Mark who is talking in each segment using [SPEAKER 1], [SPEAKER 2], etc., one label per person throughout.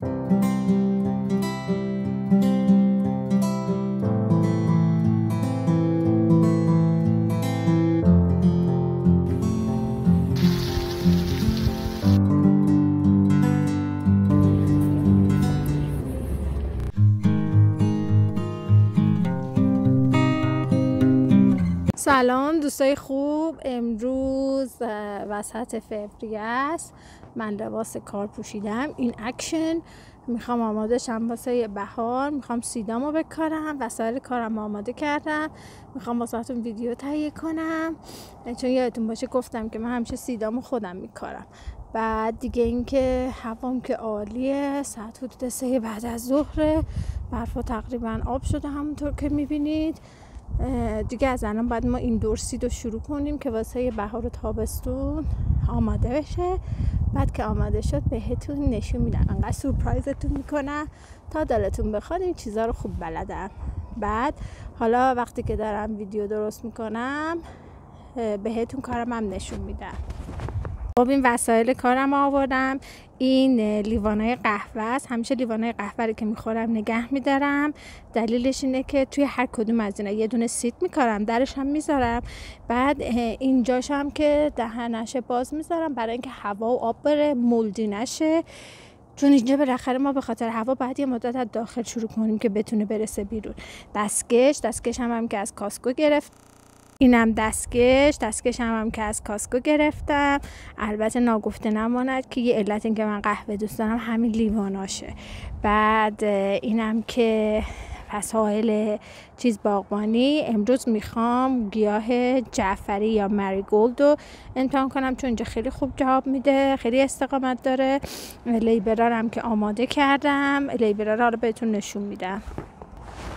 [SPEAKER 1] سلام دوستای خوب. امروز وسط فوریه است. من لباس کار پوشیدم. این اکشن. می‌خوام آماده شم واسه بهار. می‌خوام seed امو بکارم. وسایل کارم آماده کردم. می‌خوام واسهتون ویدیو تهیه کنم. چون یادتون باشه گفتم که من همیشه seed امو خودم میکارم. بعد دیگه اینکه هوام که عالیه. ساعت حدود سه بعد از ظهر برفا تقریبا آب شده همونطور که می‌بینید. دیگه از الان باید ما این دور سید رو شروع کنیم که واسه بهار و تابستون آماده بشه. بعد که آماده شد بهتون نشون میدم. انقدر سورپرایزتون می‌کنم تا دلتون بخواد این چیزها رو خوب بلدم بعد حالا وقتی که دارم ویدیو درست می‌کنم بهتون کارم هم نشون میدم. خب این وسایل کارم آوردم. این لیوانای قهوه است. همیشه لیوانای قهوه که می‌خورم نگه میدارم. دلیلش اینه که توی هر کدوم از اینا یه دونه seed میکارم درش هم می‌ذارم. بعد اینجاش هم که دهنش باز می‌ذارم برای اینکه هوا و آب بره moldy نشه. چون اینجا بالاخره ما به خاطر هوا بعد یه مدت از داخل شروع کنیم که بتونه برسه بیرون. دستکش دستکش هم, هم که از Costco گرفت. اینم دستکش دستکش هم, هم که از Costco گرفتم. البته ناگفته نماند که یه علت این که من قهوه دوست دارم همین لیواناشه. بعد اینم که فسایل چیز باغبانی. امروز می‌خوام گیاه جعفری یا مریگولد رو امتحان کنم چون اینجا خیلی خوب جواب میده خیلی استقامت داره. لیبرارم که آماده کردم. لیبرار رو بهتون نشون میدم.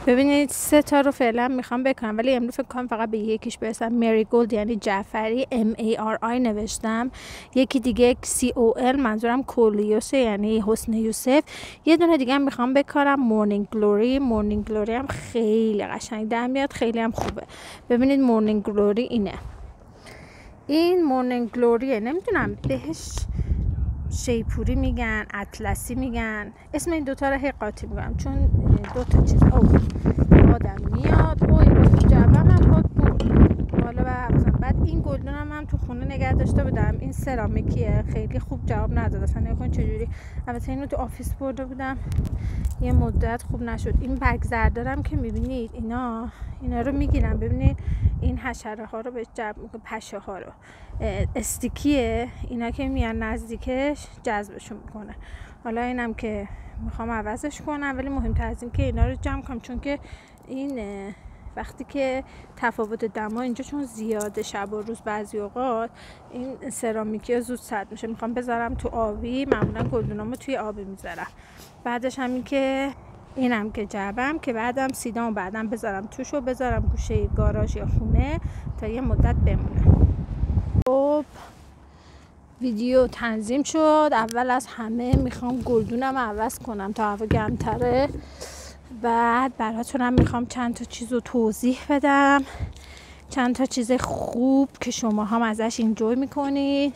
[SPEAKER 1] ببینید سه تا رو فعلا می‌خوام بکنم ولی امروز فکر کنم فقط به یکیش برسم. مری گولد یعنی جعفری M A R I نوشتم. یکی دیگه C O L منظورم کولیوس یعنی حسن یوسف. یه دونه دیگه هم می‌خوام بکارم morning glory morning glory هم خیلی قشنگ در میاد خیلی هم خوبه. ببینید morning glory اینه. این morning glory ه نمی‌دونم بهش شیپوری میگن اطلسی میگن. اسم این دوتا رو هی قاطی میگم چون دوتا چیز او آدم میاد اوی تو جبه هم خود بود حالا بعد این گلدون هم, هم تو خونه نگه داشته بودم. این سرامیکیه. خیلی خوب جواب نداد. اصلا نکن چجوری. البته اینو تو office برده بودم. یه مدت خوب نشد. این برگ زردا رم که می‌بینید اینا اینا رو می‌گیرم. ببینید این حشره ها رو به جب پشه ها رو sticky ه. اینا که میان نزدیکش جذبشون می‌کنه. حالا اینم که می‌خوام عوضش کنم ولی مهمتر از این که اینا رو جمع کنم. چون که این وقتی که تفاوت دما اینجا چون زیاده شب و روز بعضی اوقات این سرامیکی زود سرد میشه. می‌خوام بذارم تو آبی معمولا گلدونامو توی آبی می‌ذارم. بعدش همین که اینم که جعبم که بعدم سیدام بعدم بذارم توش و بذارم گوشه گاراژ یا خونه تا یه مدت بمونه. خب ویدیو تنظیم شد. اول از همه می‌خوام گلدونم عوض کنم تا هوا گرمتره. بعد براتونم می‌خوام چند تا چیز رو توضیح بدم. چند تا چیز خوب که شما هم ازش اینجوی می‌کنید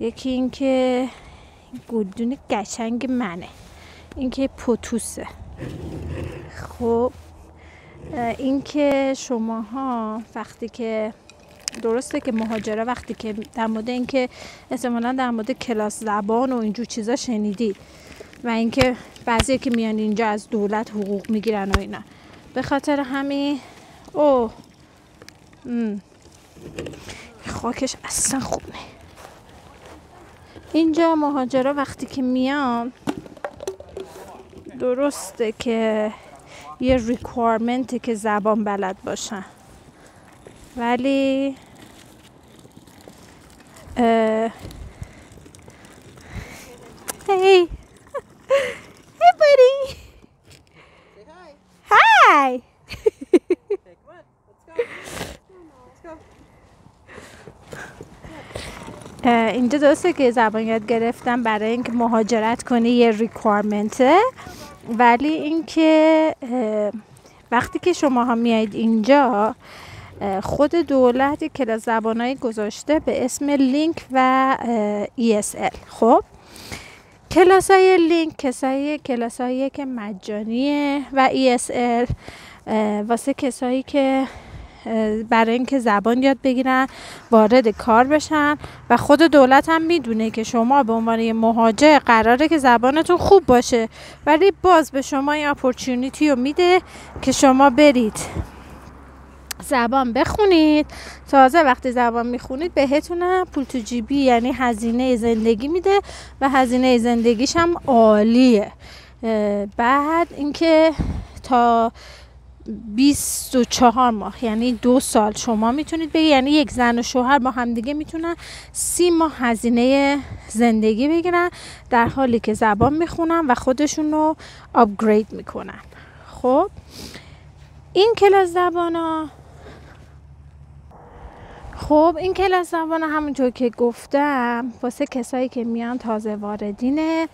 [SPEAKER 1] یکی اینکه گلدون قشنگ منه. اینکه پوتوسه. خب اینکه شماها وقتی که درسته که مهاجره وقتی که در مورد اینکه احتمالا در مورد کلاس زبان و اینجور چیزا شنیدید و اینکه بعضی که میان اینجا از دولت حقوق می‌گیرن و اینا. به خاطر همین او خاکش اصلا خوب نه. اینجا مهاجرا وقتی که میان درسته که یه ریکوارمنته که زبان بلد باشن. ولی. هی. Hey, buddy. Say hi. Hi. okay, come on. Let's go. Let's go. اینجا درسته که زبان یاد گرفتم برای اینکه مهاجرت کنی یه ریکوارمنته ولی اینکه وقتی که شما ها میایید اینجا خود دولت کلاس زبانهایی گذاشته به اسم لینک و ESL خب کلاس های لینک کسایی کلاس که مجانیه و ESL واسه کسایی که برای اینکه زبان یاد بگیرن وارد کار بشن و خود دولت هم می‌دونه که شما به عنوان مهاجر قراره که زبانتون خوب باشه ولی باز به شما این اپورچونیتی رو میده که شما برید. زبان بخونید. تازه وقتی زبان می‌خونید بهتون پول تو جیبی یعنی هزینه زندگی میده و هزینه زندگیش هم عالیه. بعد اینکه تا 24 ماه یعنی دو سال شما می‌تونید بگید یعنی یک زن و شوهر با همدیگه می‌تونن سی ماه هزینه زندگی بگیرن در حالی که زبان می‌خونن و خودشون رو آپگرید می‌کنن. خب این کلاس زبان ها خب این کلاس زبان همونطور که گفتم واسه کسایی که میان تازه واردینه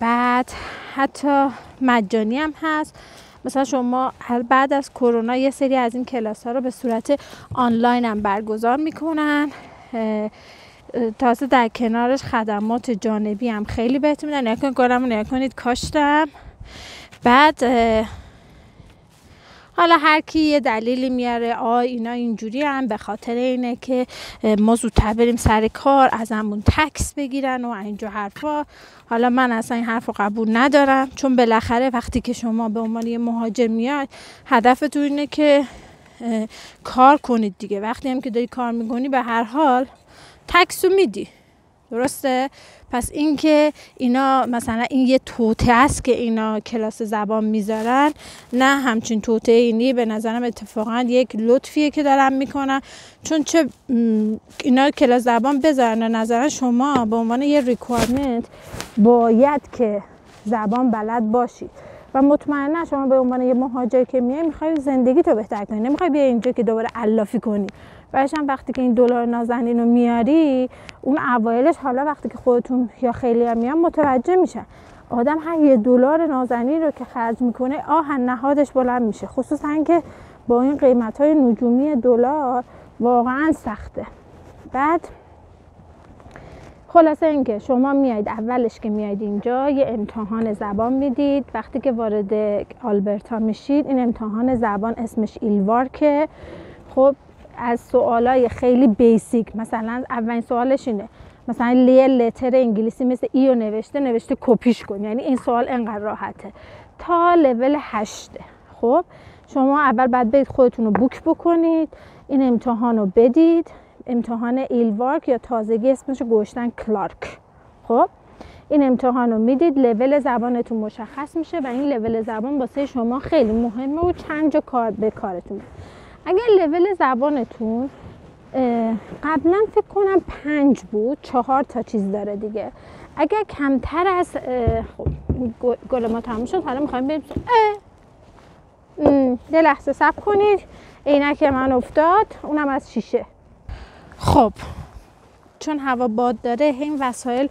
[SPEAKER 1] بعد حتی مجانی هم هست. مثلا شما بعد از کرونا یه سری از این کلاس ها رو به صورت آنلاین هم برگزار می‌کنن. تازه در کنارش خدمات جانبی هم خیلی بهتون میدن. نکنید گلم کنید کاشتم. بعد حالا هر کی یه دلیلی میاره آ اینا اینجوری هم به خاطر اینه که ما زودتر بریم سر کار ازمون تکس بگیرن و اینجا حرفا. حالا من اصلا این حرف قبول ندارم چون بالاخره وقتی که شما به عنوان یه مهاجر میاد هدفتون اینه که کار کنید دیگه. وقتی هم که داری کار می‌کنی به هر حال تکس میدی. درسته؟ پس اینکه اینا مثلا این یه توته است که اینا کلاس زبان می‌ذارن نه همچین توته اینی. به نظرم اتفاقا یک لطفیه که دارن می‌کنن. چون چه اینا کلاس زبان بذارن. نظرن شما به عنوان یه ریکوایرمنت باید که زبان بلد باشید. و مطمئنا شما به عنوان یه مهاجر که میای می‌خوای زندگی تو بهتر کنی. نمی‌خوای بیا اینجا که دوباره علافی کنی. بعدش هم وقتی که این دلار نازنین رو میاری اون اوایلش حالا وقتی که خودتون یا خیلی هم میان متوجه میشن. آدم هر یه دلار نازنین رو که خرج می‌کنه آهن نهادش بلند میشه. خصوصا که با این قیمت های نجومی دلار واقعا سخته. بعد خلاصه اینکه شما میایید اولش که میایید اینجا یه امتحان زبان می‌دید. وقتی که وارد آلبرتا میشید این امتحان زبان اسمش ایلوارکه. خب از سوالای خیلی basic مثلا اولین سوالش اینه. مثلا یه letter انگلیسی مثل A رو نوشته نوشته کپیش کن. یعنی این سوال انقدر راحته. تا لول هشته خب؟ شما اول بعد برید خودتون رو book بکنید. این امتحان رو بدید. امتحان ILVARC یا تازگی اسمش گذاشتن CLARC خب؟ این امتحان رو می‌دید. لول زبانتون مشخص میشه و این لول زبان واسه شما خیلی مهمه و چند جا کار به کارتون اگر لول زبانتون قبلا فکر کنم پنج بود چهار تا چیز داره دیگه. اگر کمتر از خب گل ما تموم شد حالا می‌خوایم بریم یه لحظه سب کنید. عینک من افتاد اونم از شیشه. خب چون هوا باد داره این وسایل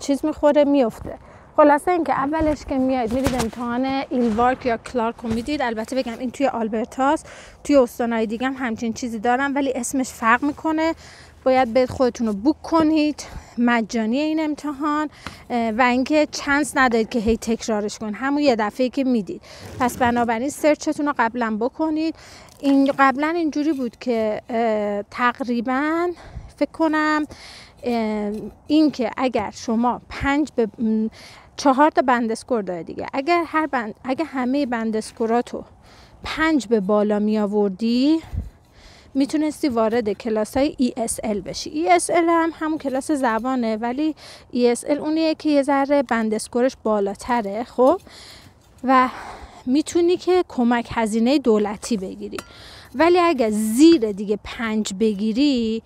[SPEAKER 1] چیز می‌خوره میفته خلاصه اینکه اولش که میاد میرید امتحان ایلوارک یا کلارک رو می‌دید. البته بگم این توی آلبرتاس توی استانهای دیگه هم همچین چیزی دارم ولی اسمش فرق می‌کنه. باید به خودتون رو بوک کنید. مجانی این امتحان و اینکه چانس ندارید که هی تکرارش کنید. همون یه دفعه که می‌دید. پس بنابراین سرچتون رو قبلا بکنید. این قبلا اینجوری بود که تقریبا فکر کنم این که اگر شما پنج به چهار تا بندسکور داره دیگه. اگر هر بند اگر همه بندسکوراتو پنج به بالا می آوردی می‌تونستی وارد کلاس های ESL بشی. ESL هم همون کلاس زبانه ولی ESL اونیه که یه ذره بندسکورش بالاتره خب؟ و می‌تونی که کمک هزینه دولتی بگیری. ولی اگر زیر دیگه پنج بگیری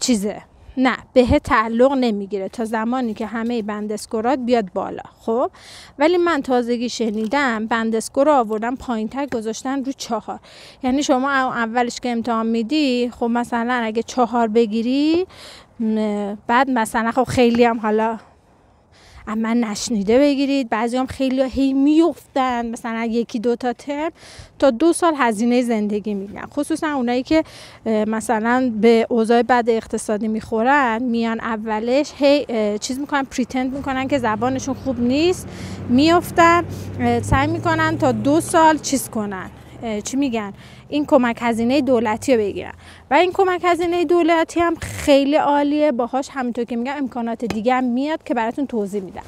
[SPEAKER 1] چیزه؟ نه به تعلق نمی‌گیره تا زمانی که همه بندسکورات بیاد بالا خب؟ ولی من تازگی شنیدم بندسکور آوردن پایین تر گذاشتن رو چهار. یعنی شما اولش که امتحان میدی خب مثلا اگه چهار بگیری بعد مثلا خب خیلی هم حالا اما نشنیده بگیرید. بعضی هم خیلی هی میفتن مثلا یکی دو تا ترم تا دو سال هزینه زندگی میگن خصوصا اونایی که مثلا به اوضاع بد اقتصادی می‌خورن میان اولش هی چیز می‌کنن پریتند می‌کنن که زبانشون خوب نیست میفتن سعی می‌کنن تا دو سال چیز کنن. چی میگن؟ این کمک هزینه دولتی رو بگیرن. و این کمک هزینه دولتی هم خیلی عالیه. باهاش همینطور که میگم امکانات دیگه هم میاد که براتون توضیح میدم.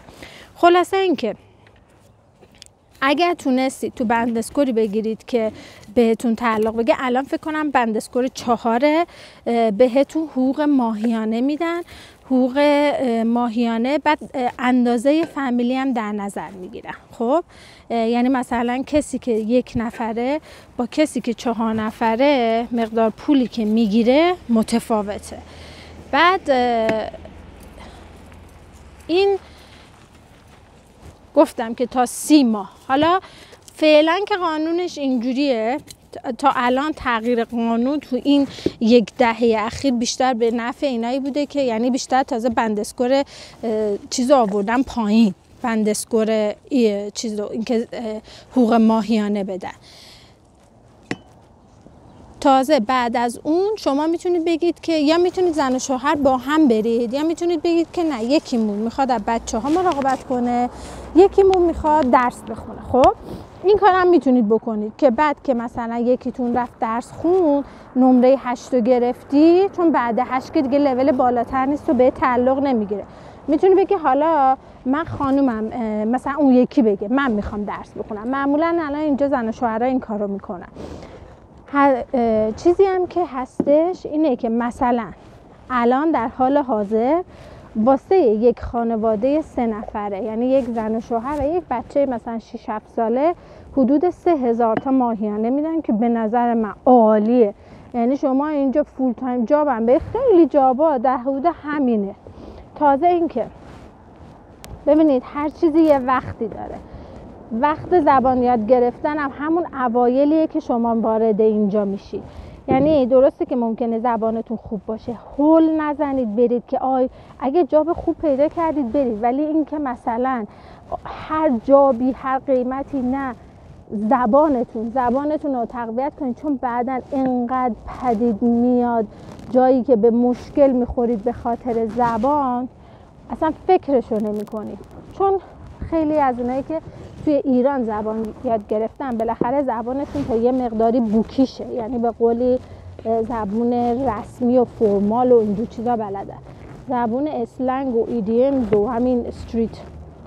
[SPEAKER 1] خلاصه اینکه اگر تونستید تو بندسکوری بگیرید که بهتون تعلق بگه الان فکر کنم بندسکور چهاره بهتون حقوق ماهیانه میدن. حقوق ماهیانه بعد اندازه فامیلی هم در نظر می‌گیرن. خب؟ یعنی مثلا کسی که یک نفره با کسی که چهار نفره مقدار پولی که می‌گیره متفاوته. بعد این گفتم که تا سی ماه. حالا فعلا که قانونش اینجوریه تا الان تغییر قانون تو این یک دهه اخیر بیشتر به نفع اینایی بوده که یعنی بیشتر تازه بندسکور چیز آوردن پایین. بندسکور چیز اینکه حقوق ماهیانه بدن. تازه بعد از اون شما می‌تونید بگید که یا می‌تونید زن و شوهر با هم برید یا می‌تونید بگید که نه یکیمون می‌خواد از بچه ها مراقبت کنه. یکیمون می‌خواد درس بخونه. خب؟ این کارم می‌تونید بکنید که بعد که مثلا یکیتون رفت درس خون نمره هشت رو گرفتی چون بعد هشت که دیگه لول بالاتر نیست و به تعلق نمی‌گیره. می‌تونی بگی حالا من خانومم مثلا اون یکی بگه من می‌خوام درس بخونم. معمولا الان اینجا زن و شوهرها این کارو می‌کنن. چیزی هم که هستش اینه که مثلا الان در حال حاضر واسه یک خانواده سه نفره یعنی یک زن و شوهر و یک بچه مثلا 6 7 ساله حدود سه هزار تا ماهیانه میدن که به نظر من عالیه. یعنی شما اینجا full-time job هم به خیلی job ا در حدود همینه. تازه اینکه ببینید هر چیزی یه وقتی داره. وقت زبان یاد گرفتن هم همون اوایلیه که شما وارد اینجا میشید یعنی درسته که ممکنه زبانتون خوب باشه. هول نزنید برید که آی اگه job خوب پیدا کردید برید. ولی اینکه مثلا هر جابی هر قیمتی نه زبانتون زبانتون رو تقویت کنید. چون بعدا انقدر پدید میاد جایی که به مشکل می‌خورید به خاطر زبان اصلا فکرشو نمی کنید چون خیلی از اونایی که توی ایران زبان یاد گرفتن بالاخره زبانتون تا یه مقداری بوکیشه. یعنی به قولی زبون رسمی و فرمال و اینجور چیزا بلده. زبون اسلنگ و ایدیم و همین استریت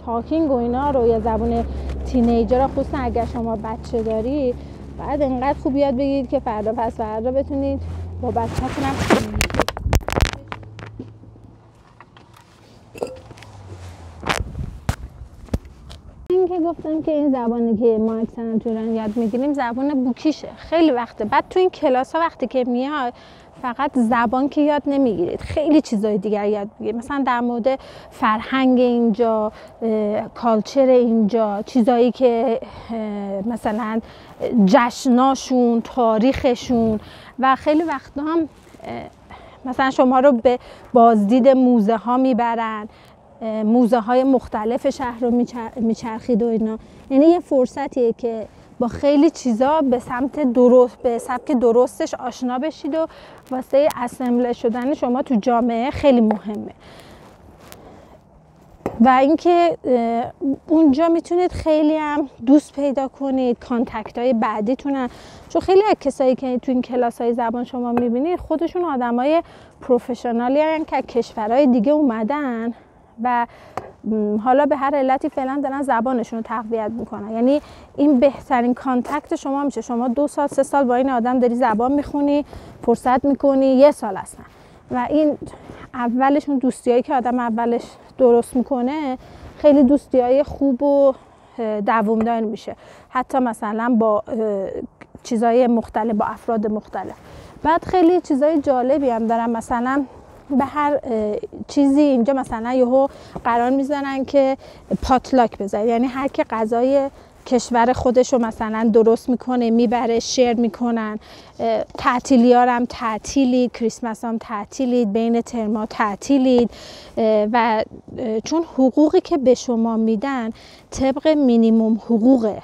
[SPEAKER 1] تاکینگ و اینا رو یا زبون تینیجر خصوصا اگر شما بچه داری بعد انقدر خوب یاد بگید که فردا پس فردا بتونید با بچه‌تون هم گفتم که این زبانی که ما اکثرا تو یاد می‌گیریم زبان بوکیشه. خیلی وقته بعد تو این کلاس ها وقتی که میاد فقط زبان که یاد نمی‌گیرید. خیلی چیزای دیگر یاد می‌گیرید. مثلا در مورد فرهنگ اینجا کالچر اینجا چیزایی که مثلا جشناشون تاریخشون و خیلی وقتا هم مثلا شما رو به بازدید موزه ها می‌برن. موزه های مختلف شهر رو میچرخید و اینا. یعنی یه فرصتیه که با خیلی چیزا به سمت درست به سبک درستش آشنا بشید و واسه اسمبله شدن شما تو جامعه خیلی مهمه. و اینکه اونجا می‌تونید خیلی هم دوست پیدا کنید کانتکت های بعدیتونن چون خیلی از کسایی که تو این کلاس های زبان شما می‌بینید خودشون آدم های پروفشنالی که کشورهای دیگه اومدن. و حالا به هر علتی فعلا دارن زبانشون رو تقویت می‌کنن. یعنی این بهترین کانتکت شما میشه. شما دو سال سه سال با این آدم داری زبان می‌خونی فرصت می‌کنی یه سال هستن و این اولشون دوستیایی که آدم اولش درست می‌کنه خیلی دوستیای خوب و دوامدار میشه. حتی مثلا با چیزای مختلف با افراد مختلف. بعد خیلی چیزای جالبی هم دارم مثلا به هر چیزی اینجا مثلا یهو قرار می‌زنن که پاتلاک بزن یعنی هر که غذای کشور خودش رو مثلا درست می‌کنه می‌بره شیر می‌کنن. تعطیلی هم تعطیلید کریسمس هم تعطیلید بین ترما تعطیلید. و چون حقوقی که به شما میدن طبق مینیموم حقوقه.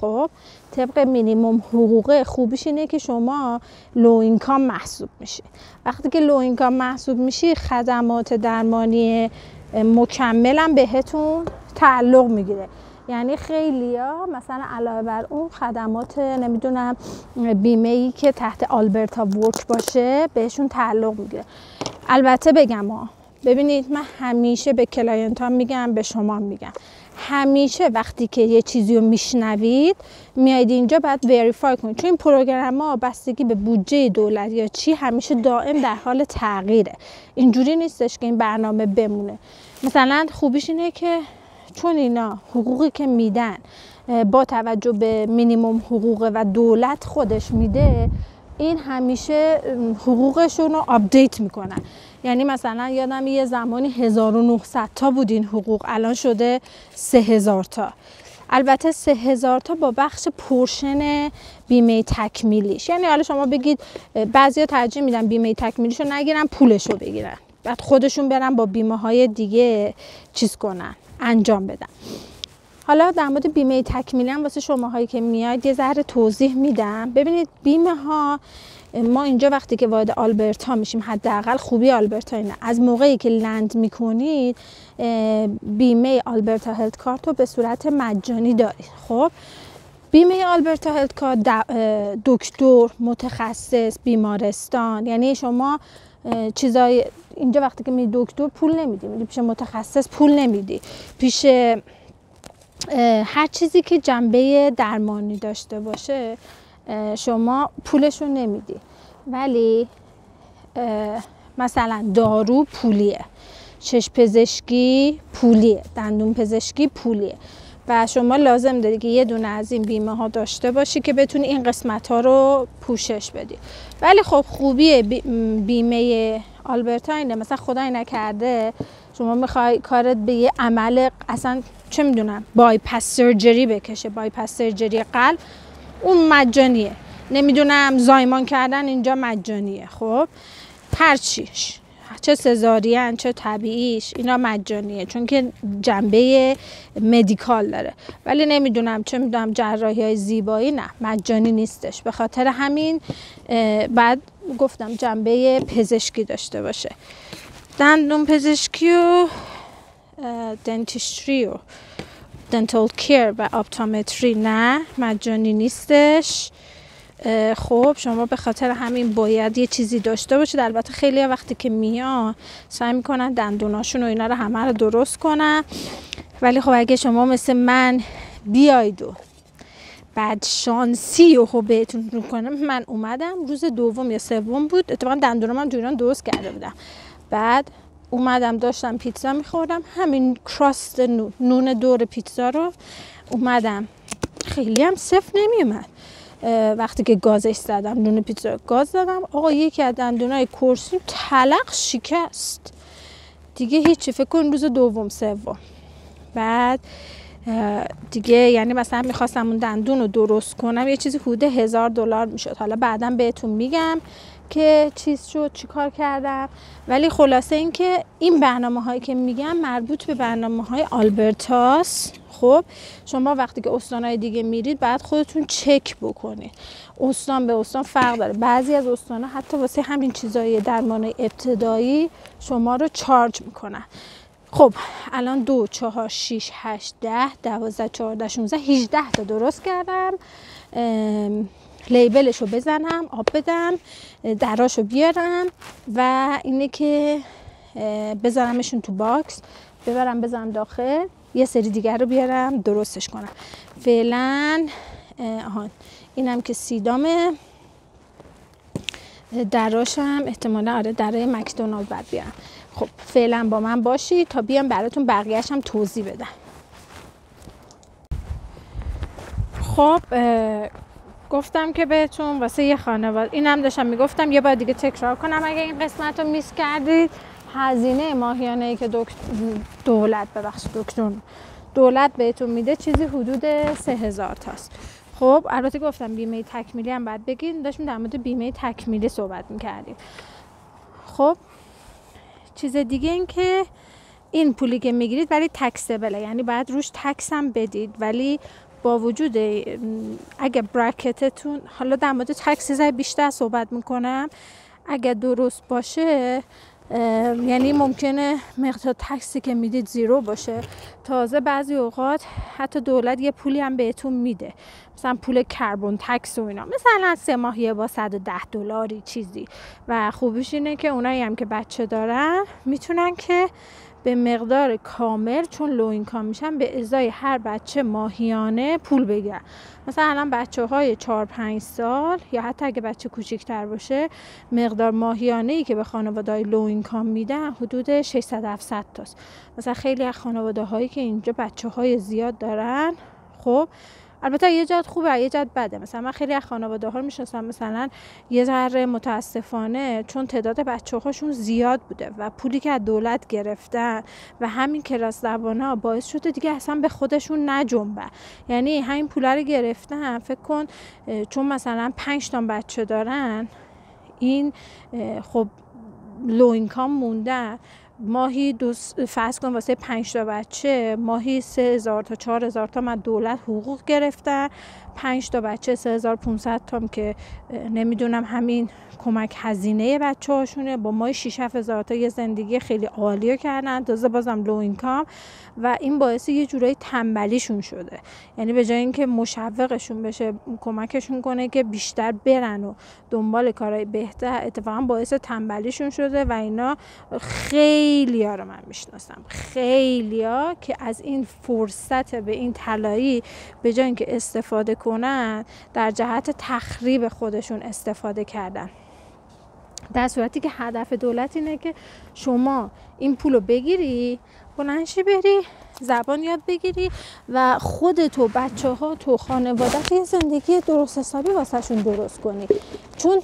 [SPEAKER 1] خب؟ طبق مینیموم حقوقه خوبیش اینه که شما low income محسوب میشه وقتی که low income محسوب میشی خدمات درمانی مکملم بهتون تعلق می‌گیره. یعنی خیلی ها مثلا علاوه بر اون خدمات نمی‌دونم بیمه ای که تحت Alberta Work باشه بهشون تعلق می‌گیره. البته بگم ها ببینید من همیشه به client ها میگم به شما میگم. همیشه وقتی که یه چیزی رو میشنوید میایید اینجا باید verify کنید. چون این program ها بستگی به بودجه دولت یا چی همیشه دائم در حال تغییره. اینجوری نیستش که این برنامه بمونه. مثلا خوبیش اینه که چون اینا حقوقی که میدن با توجه به مینیموم حقوق و دولت خودش میده این همیشه حقوقشون رو update می‌کنن. یعنی مثلا یادم یه زمانی 1900 تا بود این حقوق الان شده 3000 تا. البته 3000 تا با بخش پورشن بیمه تکمیلیش. یعنی حالا شما بگید بعضیا ترجیح میدن بیمه تکمیلیشو نگیرن پولشو بگیرن. بعد خودشون برن با بیمه های دیگه چیز کنن انجام بدن. حالا در مورد بیمه تکمیلی هم واسه شماهایی که میاید یه ذره توضیح میدم. ببینید بیمه ها ما اینجا وقتی که وارد آلبرتا میشیم حداقل خوبی آلبرتا اینه. از موقعی که لند می‌کنید بیمه آلبرتا هلت کارت رو به صورت مجانی دارید. خب؟ بیمه آلبرتا هلت کارت دکتر متخصص بیمارستان. یعنی شما چیزای اینجا وقتی که می دکتر پول نمیدی. میدی پیش متخصص پول نمیدی. پیش هر چیزی که جنبه درمانی داشته باشه شما پولش رو نمیدی. ولی مثلا دارو پولیه. چشم پزشکی پولیه. دندون پزشکی پولیه. و شما لازم داری که یه دونه از این بیمه ها داشته باشی که بتونی این قسمت ها رو پوشش بدی. ولی خب خوبی بیمه آلبرتا اینه. مثلا خدای نکرده شما می‌خوای کارت به یه عمل اصلا چه می‌دونم بایپس سرجری بکشه بایپس سرجری قلب اون مجانیه. نمی‌دونم زایمان کردن اینجا مجانیه. خب هر چیش. چه سزارین چه طبیعیش اینا مجانیه. چون که جنبه مدیکال داره. ولی نمی‌دونم چه می‌دونم جراحی های زیبایی نه. مجانی نیستش. به خاطر همین بعد گفتم جنبه پزشکی داشته باشه. دندون پزشکی و دنتیستری و دنتال کیر و آپتامتری نه مجانی نیستش. خب شما به خاطر همین باید یه چیزی داشته باشید. البته خیلی وقتی که میان سعی می‌کنن دندوناشون و اینا رو همه رو درست کنن. ولی خب اگه شما مثل من بیاید و بعد شانسی و خب بهتون کنم من اومدم. روز دوم یا سوم بود. اتفاقا دندونم من تو درست کرده بودم. بعد اومدم داشتم پیتزا میخوردم. همین کراست نون, دور پیتزا رو اومدم. خیلی هم صف نمیومد وقتی که گازش زدم نون پیتزا گاز زدم. آقا یکی از دندونای کرسی تلق شکست. دیگه هیچی فکر کن روز دوم سوم. بعد دیگه یعنی مثلا می‌خواستم اون دندون رو درست کنم یه چیزی حدود هزار دلار می‌شد. حالا بعدا بهتون میگم. که چیز شد چیکار کردم. ولی خلاصه اینکه این برنامه هایی که میگم مربوط به برنامه های آلبرتاس خب شما وقتی که استانهای دیگه میرید بعد خودتون چک بکنید. استان به استان فرق داره. بعضی از استان حتی واسه همین چیزای درمان ابتدایی شما رو چارج می‌کنن. خب الان دو چهار شیش هشت ده دوازده چهارده شونزده هیچده تا درست کردم. لیبلش رو بزنم آب بدم دراشو بیارم و اینه که بذارمشون تو باکس. ببرم بذارم داخل. یه سری دیگر رو بیارم درستش کنم. فعلا آهان اینم که سیدامه دراشم احتمالا آره درای مکدونالد بعد بیارم. خب فعلا با من باشی تا بیام براتون بقیهش هم توضیح بدم. خب گفتم که بهتون واسه یه خانواده اینم داشتم می‌گفتم یه بار دیگه تکرار کنم. اگه این قسمت رو میس کردید هزینه ماهیانه ای که دولت ببخش دکتر دولت بهتون میده چیزی حدود سه هزار تاست. خب البته گفتم بیمه تکمیلی هم باید بگین. داشتیم در مورد بیمه تکمیلی صحبت می‌کردیم. خب چیز دیگه این که این پولی که می‌گیرید ولی تکسبله یعنی باید روش تکس هم بدید. ولی با وجود اگه برکتتون حالا در مورد تکس بیشتر صحبت می‌کنم. اگه درست باشه یعنی ممکنه مقدار تکسی که می‌دید زیرو باشه. تازه بعضی اوقات حتی دولت یه پولی هم بهتون میده. مثلا پول کربن تکس و اینا. مثلا سه ماهیه با 110 دلاری چیزی. و خوبیش اینه که اونایی هم که بچه دارن می‌تونن که به مقدار کامل چون لو اینکام میشن به ازای هر بچه ماهیانه پول بگیرن. مثلا الان بچه های 4 5 سال یا حتی اگه بچه کوچیکتر باشه مقدار ماهیانه ای که به خانواده های لو اینکام میدن حدود 600 700 تاست. مثلا خیلی از خانواده هایی که اینجا بچه های زیاد دارن خب البته یه جات خوبه یه جات بده. مثلا من خیلی از خانواده ها می‌شناسم مثلا یه ذره متاسفانه چون تعداد بچه هاشون زیاد بوده و پولی که از دولت گرفتن و همین کلاس زبانه ها باعث شده دیگه اصلا به خودشون نجنبه. یعنی همین پول رو گرفتن. فکر کن چون مثلا پنج تا بچه دارن این خب لو موندن. ماهی دو فرض کن واسه پنج تا بچه ماهی سه هزار تا چهار هزار تا من دولت حقوق گرفتن پنج تا بچه سه هزار پونصد تام که نمی‌دونم همین کمک هزینه بچه هاشونه با مای 6 هزار تا یه زندگی خیلی عالی کردن. تازه بازم لو اینکام و این باعث یه جورایی تنبلیشون شده. یعنی به جای اینکه مشوقشون بشه کمکشون کنه که بیشتر برن و دنبال کارهای بهتر اتفاقا باعث تنبلیشون شده و اینا خیلی ها رو من می‌شناسم. خیلی ها که از این فرصت به این طلایی به جای اینکه استفاده کنن در جهت تخریب خودشون استفاده کردن. در صورتی که هدف دولت اینه که شما این پول رو بگیری بلنشی بری زبان یاد بگیری و خودت و بچه ها تو خانوادت یه زندگی درست حسابی واسهشون درست کنی. چون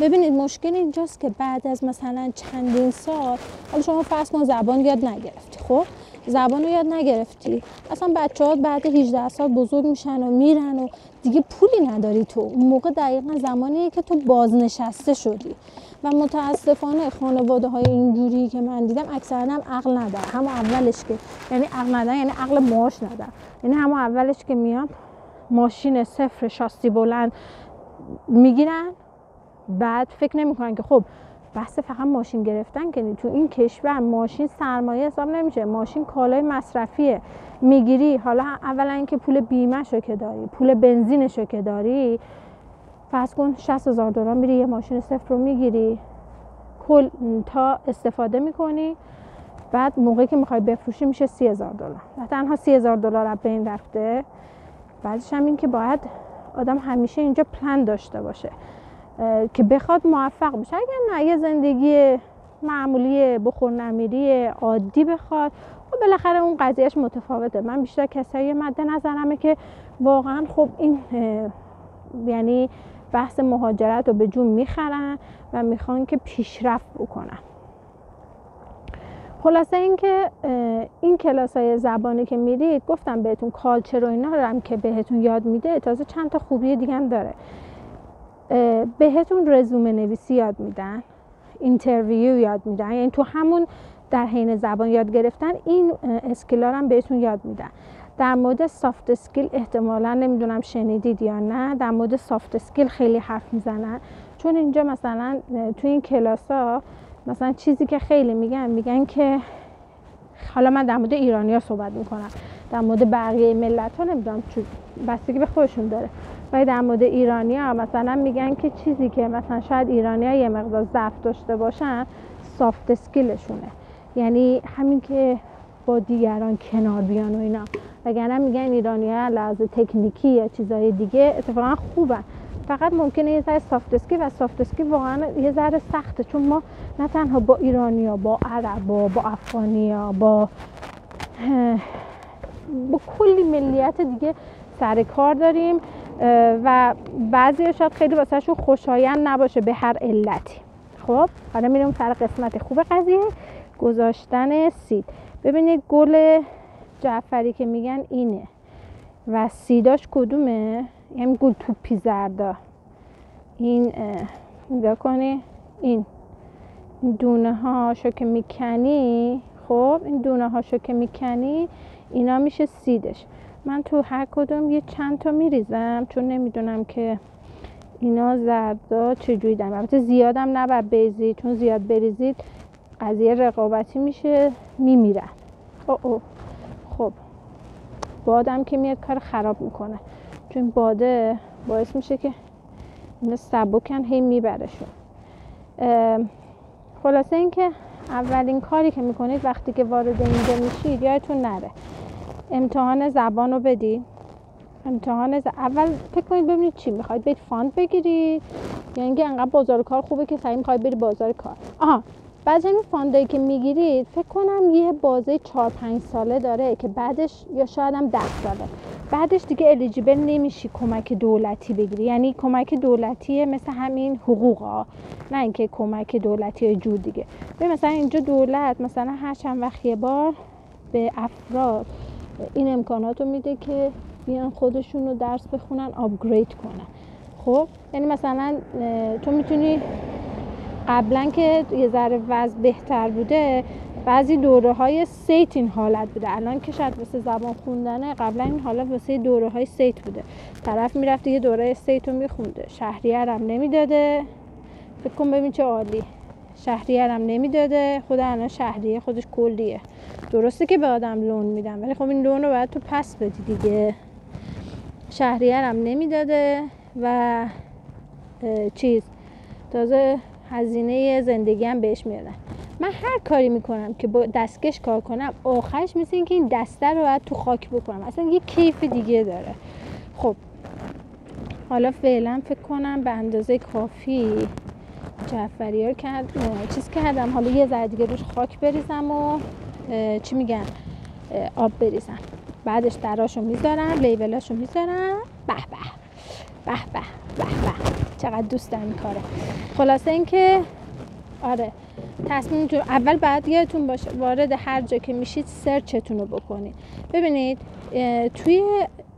[SPEAKER 1] ببینید مشکل اینجاست که بعد از مثلا چندین سال حالا شما فرض کن زبان یاد نگرفتی خب؟ زبان رو یاد نگرفتی؟ اصلا بچه ها بعد 18 سال بزرگ میشن و میرن و دیگه پولی نداری تو. اون موقع دقیقا زمانیه که تو بازنشسته شدی. و متاسفانه خانواده های اینجوری که من دیدم اکثرا هم عقل نداره همون اولش که یعنی عقل نداره یعنی عقل معاش نداره یعنی همون اولش که میاد ماشین صفر شاستی بلند می‌گیرن. بعد فکر نمی‌کنن که خب بحث فقط ماشین گرفتن که تو این کشور ماشین سرمایه حساب نمیشه. ماشین کالای مصرفیه. می‌گیری. حالا اولا اینکه پول بیمه شو که داری پول بنزینش رو که داری فرض کن 60 هزار دلار میری یه ماشین صفر رو می‌گیری. کل تا استفاده می‌کنی. بعد موقعی که می‌خوای بفروشی میشه سی هزار دلار. و تنها سی هزار دلار به این رفته بعدش هم این که باید آدم همیشه اینجا پلان داشته باشه. که بخواد موفق بشه. اگر نه یه زندگی معمولی بخور نمیری عادی بخواد. و خب بالاخره اون قضیهش متفاوته. من بیشتر کسایی مد نظرمه که واقعا خب این یعنی بحث مهاجرت رو به جون می‌خرن و می‌خوان که پیشرفت بکنن. خلاصه اینکه این کلاس های زبانی که میرید گفتم بهتون culture و اینا رو هم که بهتون یاد میده تازه چند تا خوبی دیگه هم داره. بهتون رزومه نویسی یاد میدن interview یاد میدن. یعنی تو همون در حین زبان یاد گرفتن این skill ا هم بهتون یاد میدن. در مورد soft skill احتمالا نمی‌دونم شنیدید یا نه. در مورد soft skill خیلی حرف می‌زنن. چون اینجا مثلا تو این کلاس ها مثلا چیزی که خیلی میگن میگن که حالا من در مورد ایرانیا صحبت می‌کنم. در مورد بقیه ملت ها نمی‌دونم چون بستگی به خودشون داره. ولی در مورد ایرانیا مثلا میگن که چیزی که مثلا شاید ایرانیا یه مقدار ضعف داشته باشن soft skill شونه یعنی همین که با دیگران کنار بیان و اینا. وگرنه میگن ایرانی ها لحاظ تکنیکی یا چیزای دیگه اتفاقا خوبن. فقط ممکنه یه ذره soft skill و soft skill واقعا یه ذره سخته. چون ما نه تنها با ایرانیا با عربا با افغانیا با با کلی ملیت دیگه سر کار داریم. و بعضی شاید خیلی واسهشون خوشایند نباشه به هر علتی. خب حالا میریم سر قسمت خوب قضیه گذاشتن سید. ببینید گل جعفری که میگن اینه. و سیداش کدومه؟ یعنی گل توپی زردا. این نگاه کنی. این دونه هاشو که می‌کنی خب این دونه هاشو که می‌کنی اینا میشه سیدش. من تو هر کدوم یه چند تا میریزم چون نمی‌دونم که اینا زردا چجوری دارم البته زیادم نباید بریزید چون زیاد بریزید قضیه رقابتی میشه میمیرن او او خب. بادم که میاد کار خراب می‌کنه. چون باده باعث میشه که اینا سبکن هی میبرشون خلاصه اینکه اولین کاری که می‌کنید وقتی که وارد اینجا میشید یادتون نره. امتحان زبان رو بدید امتحان ز... اول فکر کنید ببینید چی می‌خواید. برید fund بگیرید. یا اینکه انقدر بازار کار خوبه که سریع می‌خواید برید بازار کار. آها بعد این fund ایی که می‌گیرید فکر کنم یه بازه 4 5 ساله داره که بعدش یا شاید هم 10 ساله. بعدش دیگه eligible نمیشی کمک دولتی بگیری. یعنی کمک دولتی مثل همین حقوقا. نه اینکه کمک دولتی جور دیگه. ببین مثلا اینجا دولت مثلا هر چند وقت یه بار به افراد این امکانات رو میده که بیان خودشون رو درس بخونن upgrade کنن. خب یعنی مثلا تو می‌تونی قبلا که یه ذره وضع بهتر بوده بعضی دوره های SAIT این حالت بوده. الان که شاید واسه زبان خوندنه قبلا این حالت واسه دوره های SAIT بوده. طرف می‌رفته یه دوره SAIT رو میخونده. شهریه‌ام نمی‌داده. فکر کن ببین چه عالی. شهریارم نمی‌داده. خود الان شهریه خودش کلیه. درسته که به آدم لون میدم ولی خب این لون رو باید تو پس بدی دیگه. شهریارم نمی‌داده و چیز تازه هزینه زندگی هم بهش می‌دادن من هر کاری می‌کنم که با دستکش کار کنم آخرش مثل اینکه این دسته رو باید تو خاک بکنم اصلا یه کیف دیگه داره. خب حالا فعلا فکر کنم به اندازه کافی جعفری ها کرد. چیز کردم. حالا یه ذره دیگه روش خاک بریزم و چی میگن آب بریزم. بعدش دراشو می‌ذارم لیبلاشو می‌ذارم. به به به به به به. چقدر دوست دارم این کاره. خلاصه اینکه آره تصمیم تو اول بعد یادتون باشه وارد هر جا که میشید سرچتون رو بکنید. ببینید توی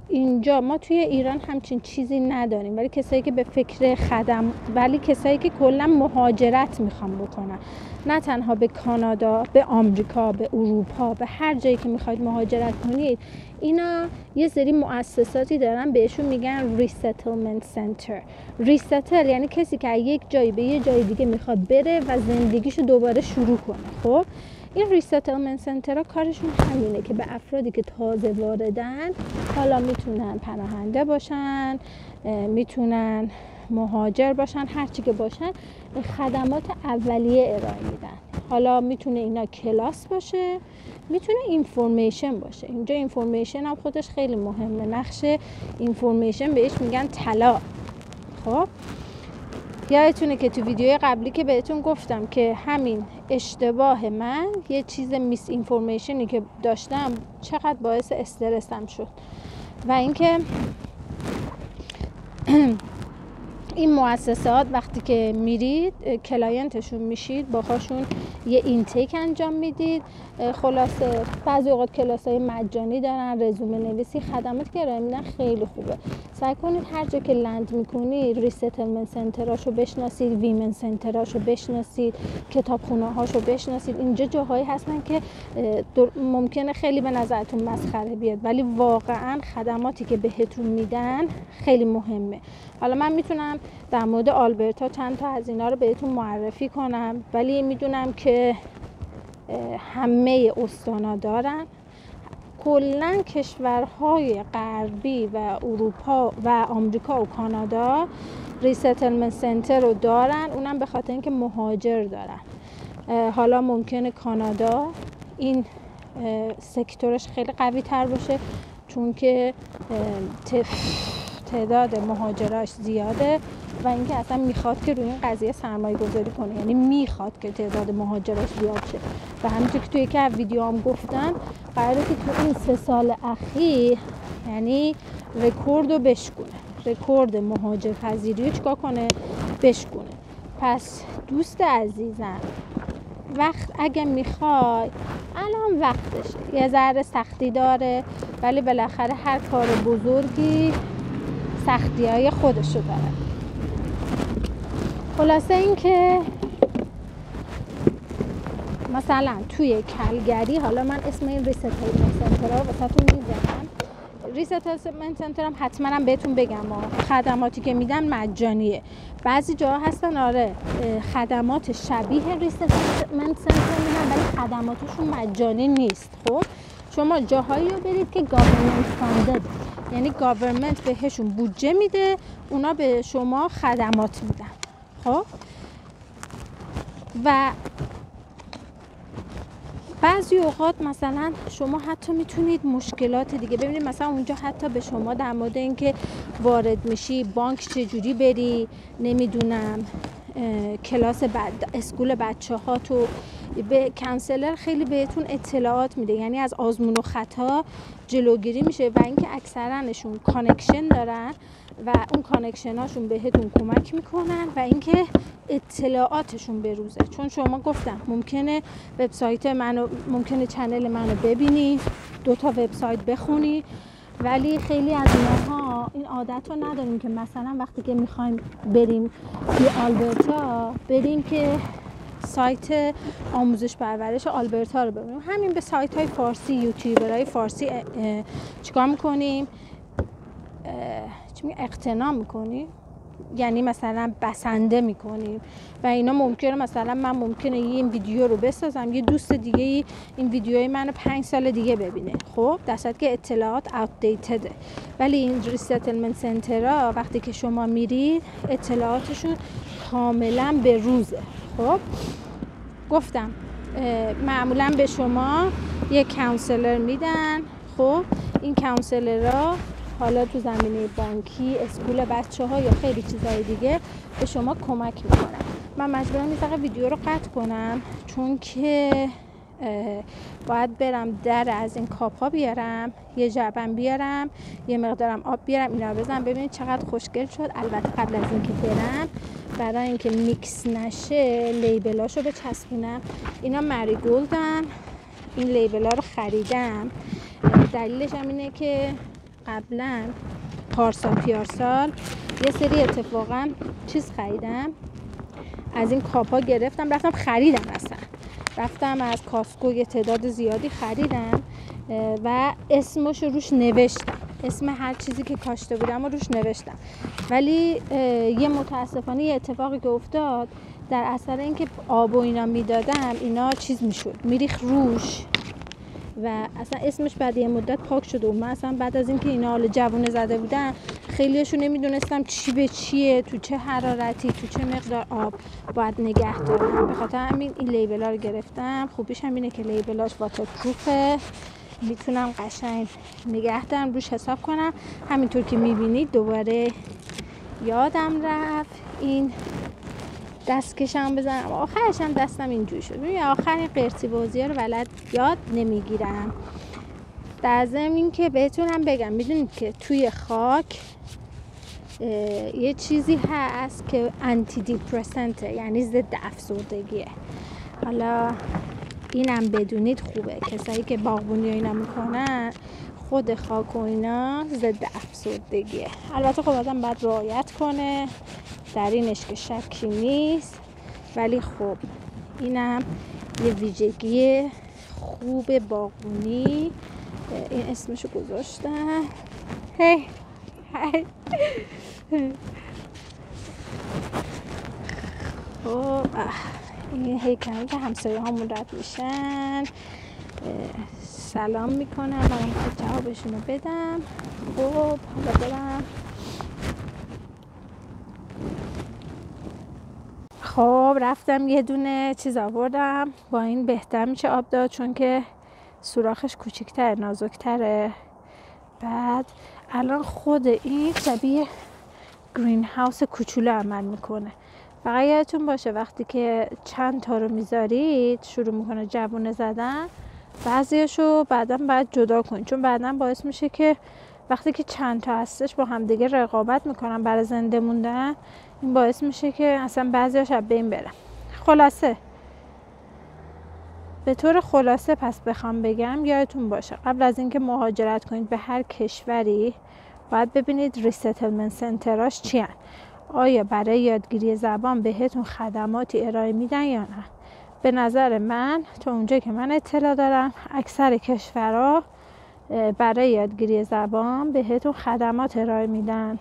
[SPEAKER 1] اینجا ما توی ایران همچین چیزی نداریم ولی کسایی که به فکر خدم ولی کسایی که کلا مهاجرت می‌خوان بکنن. نه تنها به کانادا به آمریکا به اروپا به هر جایی که می‌خواید مهاجرت کنید. اینا یه سری مؤسساتی دارن بهشون میگن ریستلمنت سنتر ریستل یعنی کسی که یک جایی به یه جای دیگه می‌خواد بره و زندگیشو دوباره شروع کنه خب؟ این resettlement center ها کارشون همینه که به افرادی که تازه واردن حالا می‌تونن پناهنده باشن می‌تونن مهاجر باشن هرچی که باشن خدمات اولیه ارائه میدن. حالا می‌تونه اینا کلاس باشه می‌تونه information باشه. اینجا information هم خودش خیلی مهمه. نقش information بهش میگن طلا. خب؟ یادتونه که تو ویدیوی قبلی که بهتون گفتم که همین اشتباه من یه چیز misinformation ی که داشتم چقدر باعث استرسم شد. و اینکه این مؤسسات وقتی که میرید client شون میشید باهاشون یه intake انجام می‌دید. خلاصه بعضی اوقات کلاس های مجانی دارن رزومه نویسی خدماتی که ارائه میدن خیلی خوبه. سعی کنید هر جا که لند می‌کنید ریستلمنت سنتراشو بشناسید ویمن سنتراشو بشناسید کتابخونه هاشو بشناسید. اینجا جاهایی هستن که ممکنه خیلی به نظرتون مسخره بیاد ولی واقعا خدماتی که بهتون میدن خیلی مهمه. حالا من می‌تونم در مورد آلبرتا چند تا از اینا رو بهتون معرفی کنم ولی می‌دونم که همه استانا دارن. کلا کشورهای غربی و اروپا و آمریکا و کانادا ریستلمنت سنتر رو دارن. اونم به خاطر اینکه مهاجر دارن. حالا ممکنه کانادا این سکتورش خیلی قوی تر باشه چون که تعداد مهاجراش زیاده و اینکه اصلا می‌خواد که روی این قضیه سرمایه گذاری کنه. یعنی می‌خواد که تعداد مهاجراش زیاد شه. و همینطور که توی یکی از ویدیو هم گفتن قراره که تو این سه سال اخیر یعنی رکورد رو بشکونه. رکورد مهاجر پذیری رو چیکار کنه؟ بشکونه. پس دوست عزیزم وقت اگه می‌خوای الان وقتشه. یه ذره سختی داره ولی بالاخره هر کار بزرگی سختی های خودشو داره. خلاصه اینکه مثلا توی Calgary حالا من اسم این resettlement centre رو واسهتون می‌زنم resettlement centre هم حتما هم بهتون بگم خدماتی که میدن مجانیه. بعضی جاها هستن آره خدمات شبیه resettlement centre میدن ولی خدماتشون مجانی نیست خب؟ شما جاهایی رو برید که government funded یعنی government بهشون بودجه میده اونا به شما خدمات میدن. خب؟ و بعضی اوقات مثلا شما حتی می‌تونید مشکلات دیگه ببینید مثلا اونجا حتی به شما در مورد اینکه وارد میشی بانک چجوری بری نمی‌دونم کلاس بعد اسکول بچه ها تو به کنسلر خیلی بهتون اطلاعات میده. یعنی از آزمون و خطا جلوگیری میشه و اینکه اکثرانشون connection دارن و اون connection هاشون بهتون کمک می‌کنن و اینکه اطلاعاتشون بروزه چون شما گفتم ممکنه وبسایت منو ممکنه channel منو ببینی دو تا وبسایت بخونی ولی خیلی از اینها این عادت رو نداریم که مثلا وقتی که می‌خوایم بریم توی آلبرتا بریم که سایت آموزش پرورش آلبرتا رو ببینیم. همین به سایت های فارسی یوتیوبرهای فارسی چیکار می‌کنیم؟ چی اقتنا می‌کنیم. یعنی مثلا بسنده می‌کنیم. و اینا ممکنه مثلا من ممکنه این ویدیو رو بسازم. یه دوست دیگه این ویدیوهای منو پنج سال دیگه ببینه. خب؟ در که اطلاعات اوتدیتده ولی این ریستلمنت سنترها وقتی که شما میرید اطلاعاتشون کاملا به روزه. خب گفتم معمولا به شما یه counselor میدن خب این counselor ها حالا تو زمینه بانکی school بچه ها یا خیلی چیزهای دیگه به شما کمک می‌کنن. من مجبورم این ویدیو رو قطع کنم چون که باید برم در از این کاپ ها بیارم یه جعبم بیارم یه مقدارم آب بیارم اینا بزنم. ببینید چقدر خوشگل شد. البته قبل از اینکه برم برای اینکه میکس نشه label اشو بچسبونم. اینا marigold ان این label ها رو خریدم. دلیلش هم اینه که قبلا پارسال پیارسال یه سری اتفاقا چیز خریدم. از این کاپا گرفتم. رفتم خریدم اصلا. رفتم از Costco یه تعداد زیادی خریدم و اسمش روش نوشتم. اسم هر چیزی که کاشته بودم رو روش نوشتم. ولی یه متاسفانه یه اتفاقی که افتاد در اثر اینکه آب و اینا می‌دادم اینا چیز می‌شد. میریخ روش. و اصلا اسمش بعد یه مدت پاک شده و من اصلا بعد از اینکه اینا حالا جوونه زده بودن خیلیشون نمی‌دونستم چی به چیه تو چه حرارتی تو چه مقدار آب باید نگه دارم. به خاطر همین این لیبل ها رو گرفتم. خوبیش هم اینه که لیبلاش واتر پروفه می‌تونم قشنگ نگه دارم روش حساب کنم. همینطور که می‌بینید دوباره یادم رفت این دست کشم بزنم. آخرش هم دستم اینجوری شد. روی آخر قرتی بازی رو ولد یاد نمی‌گیرم. در ضمن که بهتونم بگم می‌دونید که توی خاک یه چیزی هست که انتی دیپرسنته یعنی ضد افسردگیه. حالا اینم بدونید خوبه. کسایی که باغبونی اینا می‌کنن خود خاک و اینا ضد افسردگیه. البته خب آدم باید رعایت کنه. در اینش که شکی نیست. ولی خب اینم یه ویژگی خوب باغبونی این اسمشو گذاشتم. هی هی. خب این هیکل که همسایه هامون رد میشن. سلام می‌کنم. برام که جوابشون رو بدم. خب حالا برم. خب رفتم یه دونه چیز آوردم. با این بهتر میشه آب داد چون که سوراخش کوچیکتر نازکتره. بعد الان خود این شبیه گرین هاوس کوچولو عمل می‌کنه. فقط یادتون باشه وقتی که چند تا رو می‌ذارید شروع می‌کنه جوونه زدن بعضیشو بعدا باید جدا کنید. چون بعدا باعث میشه که وقتی که چند تا هستش با همدیگه رقابت می‌کنن برای زنده موندن این باعث میشه که اصلا بعضیاش از بین بره. خلاصه. به طور خلاصه پس بخوام بگم یادتون باشه قبل از اینکه مهاجرت کنید به هر کشوری باید ببینید ریستلمنت سنتراش چی هن. آیا برای یادگیری زبان بهتون خدماتی ارائه میدن یا نه؟ به نظر من تا اونجا که من اطلاع دارم اکثر کشورها برای یادگیری زبان بهتون خدمات ارائه میدن.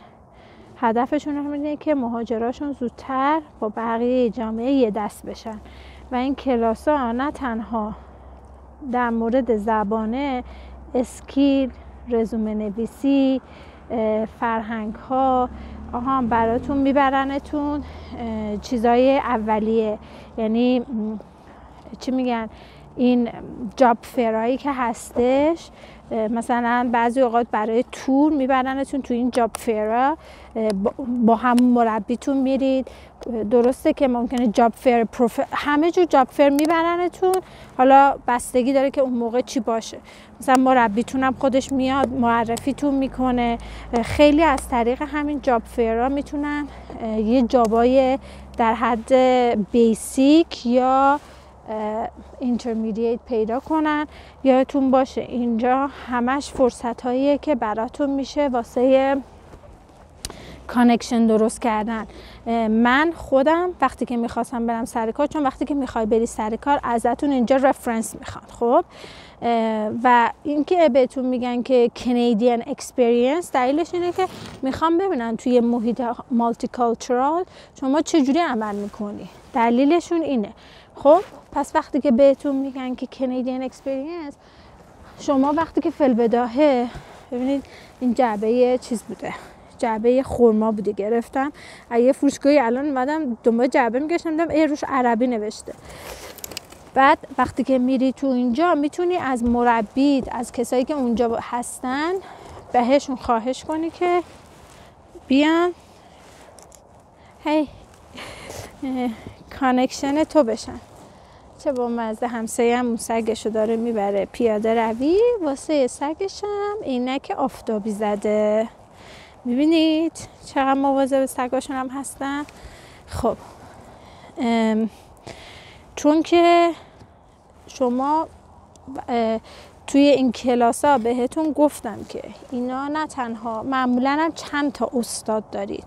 [SPEAKER 1] هدفشون اینه که مهاجراشون زودتر با بقیه جامعه یه دست بشن و این کلاس ها نه تنها در مورد زبان skill رزومه نویسی فرهنگ ها آها براتون میبرنتون چیزای اولیه. یعنی چی میگن؟ این job fair ایی که هستش مثلا بعضی اوقات برای تور میبرنتون تو این job fair ا با همون مربیتون میرید. درسته که ممکنه job fair پروف... همه جور job fair میبرنتون. حالا بستگی داره که اون موقع چی باشه. مثلا مربیتون هم خودش میاد معرفیتون می‌کنه. خیلی از طریق همین job fair ا می‌تونن یه job ای در حد basic یا intermediate پیدا کنن. یادتون باشه اینجا همش فرصت هاییه که براتون میشه واسه connection درست کردن. من خودم وقتی که می‌خواستم برم سر کار چون وقتی که می‌خوای بری سر کار ازتون اینجا reference می‌خوان خب؟ و اینکه بهتون میگن که Canadian experience دلیلش اینه که می‌خوام ببینن توی محیط multicultural شما چجوری عمل می‌کنی. دلیلشون اینه خب؟ پس وقتی که بهتون میگن که Canadian experience شما وقتی که فی‌البداهه ببینید این جعبه چیز بوده. جعبه خرما بوده گرفتم یه فروشگاهی الان اومدم دنبال جعبه میگشتم دیدم اینا روش عربی نوشته. بعد وقتی که میری تو اینجا می‌تونی از مربیت از کسایی که اونجا هستن بهشون خواهش کنی که بیان. هی connection تو بشن. چه با مزه همسایه هم سگشو داره می‌بره. پیاده روی واسه سگشم اینکه آفتابی زده. می‌بینید چقدر مواظب سگاشون هم هستن؟ خب چون که شما توی این کلاس ها بهتون گفتم که اینا نه تنها معمولا هم چند تا استاد دارید.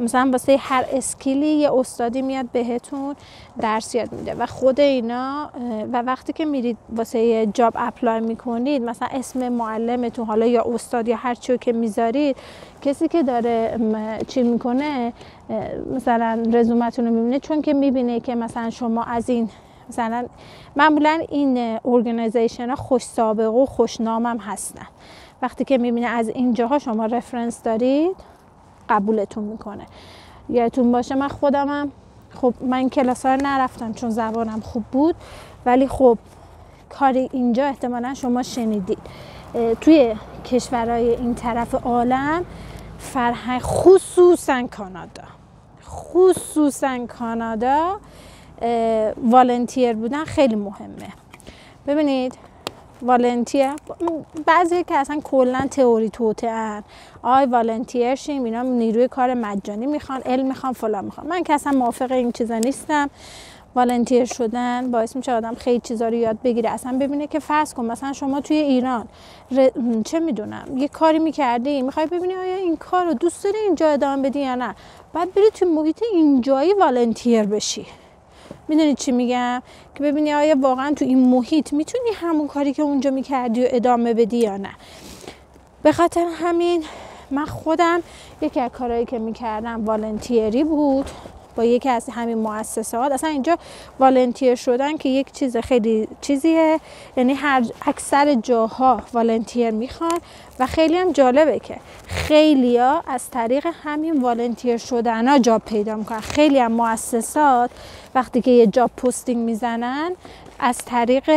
[SPEAKER 1] مثلا واسه هر skill ی یه استادی میاد بهتون درس یاد میده و خود اینا و وقتی که میرید واسه job apply می‌کنید مثلا اسم معلمتون حالا یا استاد یا هر چیو که می‌ذارید کسی که داره چی می‌کنه مثلا رزومتون رو می‌بینه چون که می‌بینه که مثلا شما از این مثلا معمولا این ارگانیزیشن ها خوش سابقه و خوش نام هم هستن. وقتی که می‌بینه از اینجاها شما رفرنس دارید قبولتون می‌کنه. یادتون باشه من خودمم خب من کلاس ها نرفتم چون زبانم خوب بود ولی خب کاری اینجا احتمالا شما شنیدید. توی کشورهای این طرف عالم فرهنگ خصوصا کانادا خصوصا کانادا والنتیر بودن خیلی مهمه. ببینید والنتیر بعضی که اصلا کلا تئوری توته ان آی والنتیر شیم اینا نیروی کار مجانی می‌خوان علم می‌خوان فلان می‌خوان. من که اصلا موافق این چیزا نیستم. والنتیر شدن باعث میشه آدم خیلی چیزا رو یاد بگیره. اصلا ببینه که فرض کن مثلا شما توی ایران چه می‌دونم یه کاری می‌کردی می‌خوای ببینی آیا این کار رو دوست داری اینجا ادامه بدی یا نه. بعد بری توی محیط اینجایی والنتیر بشی. می‌دونی چی میگم؟ که ببینی آیا واقعا تو این محیط می‌تونی همون کاری که اونجا می‌کردی و ادامه بدی یا نه؟ به خاطر همین من خودم یکی از کارهایی که می‌کردم والنتیری بود. با یکی از همین مؤسسات. اصلا اینجا والنتیر شدن که یک چیز خیلی چیزیه. یعنی هر اکثر جاها volunteer می‌خوان و خیلی هم جالبه که خیلی ها از طریق همین volunteer شدن ها job پیدا می‌کنن. خیلی هم مؤسسات وقتی که یه job posting می‌زنن از طریق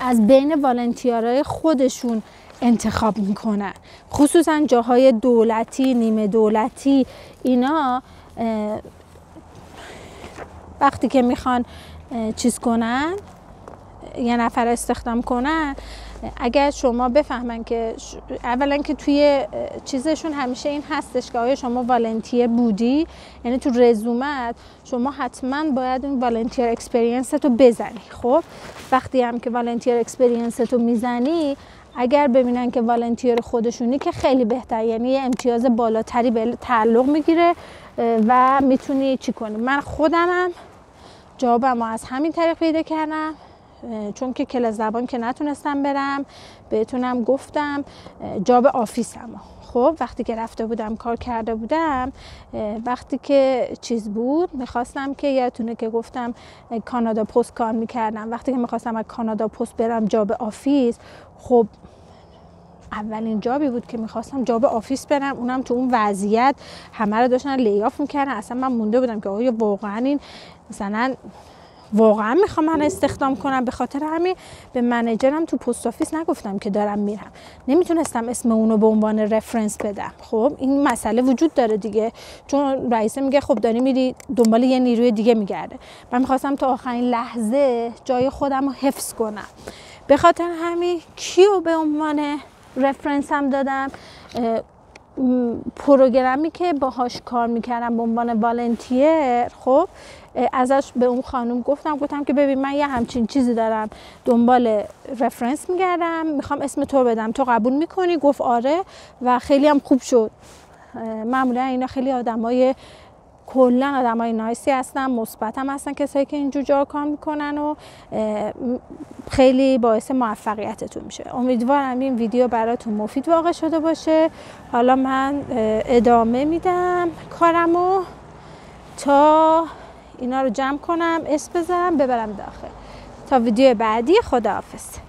[SPEAKER 1] از بین volunteer های خودشون انتخاب می‌کنن. خصوصا جاهای دولتی نیمه دولتی اینا وقتی که می‌خوان چیز کنن یه نفر استخدام کنن اگر شما بفهمن که اولا که توی چیزشون همیشه این هستش که آیا شما volunteer بودی؟ یعنی تو رزومت شما حتما باید این volunteer experience تو بزنی. خب؟ وقتی هم که volunteer experience تو می‌زنی اگر ببینن که volunteer خودشونی که خیلی بهتر یعنی یه امتیاز بالاتری بهت تعلق می‌گیره و می‌تونی چی کنی؟ من خودمم job م از همین طریق پیدا کردم چون که کلاس زبان که نتونستم برم بهتونم گفتم job office م خب وقتی که رفته بودم کار کرده بودم وقتی که چیز بود می‌خواستم که یادتونه که گفتم Canada Post کار می‌کردم. وقتی که می‌خواستم از Canada Post برم job office خب اولین job ی بود که می‌خواستم job office برم. اونم تو اون وضعیت همه رو داشتن lay off می‌کردن. اصلا من مونده بودم که آیا واقعا این مثلا واقعا می‌خوام من استخدام کنم؟ به خاطر همین به منیجرم تو post office نگفتم که دارم میرم. نمی‌تونستم اسم اونو به عنوان reference بدم. خب این مسئله وجود داره دیگه. چون رئیسه میگه خب داری میری دنبال یه نیروی دیگه میگرده. من می‌خواستم تا آخرین لحظه جای خودم رو حفظ کنم. به خاطر همین کیو به عنوان رفرنس هم دادم پروگرامی که باهاش کار می‌کردم به عنوان والنتیر خب ازش به اون خانم گفتم گفتم که ببین من یه همچین چیزی دارم دنبال رفرنس میگردم می‌خوام اسم تو بدم تو قبول می‌کنی؟ گفت آره و خیلی هم خوب شد. معمولا اینا خیلی آدمای کلا آدم های نایسی هستن مثبت هم هستن کسایی که اینجور جا کار می‌کنن و خیلی باعث موفقیتتون میشه. امیدوارم این ویدیو براتون مفید واقع شده باشه. حالا من ادامه میدم کارمو. تا اینا رو جمع کنم اسم بذارم ببرم داخل. تا ویدیو بعدی خداحافظ.